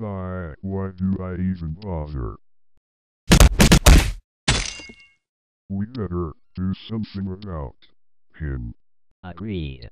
Sigh, why do I even bother? We better do something about him. Agreed.